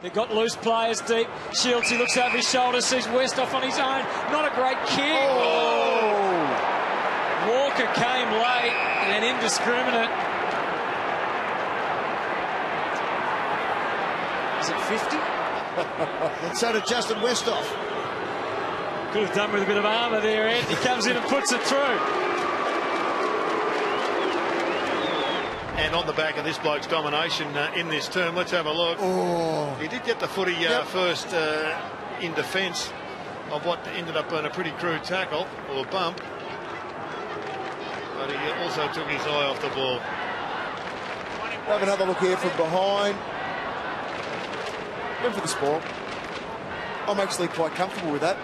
They've got loose players deep. Shields, he looks over his shoulder, sees Westhoff on his own. Not a great kick. Oh. Walker came late and indiscriminate. Is it 50? and so did Justin Westhoff. Could have done with a bit of armour there, Ed. He comes in and puts it through. And on the back of this bloke's domination uh, in this term, let's have a look. Oh. He did get the footy uh, Yep. first uh, in defence of what ended up being a pretty crude tackle or bump. But he also took his eye off the ball. Have another look here from behind. Went for the sport. I'm actually quite comfortable with that.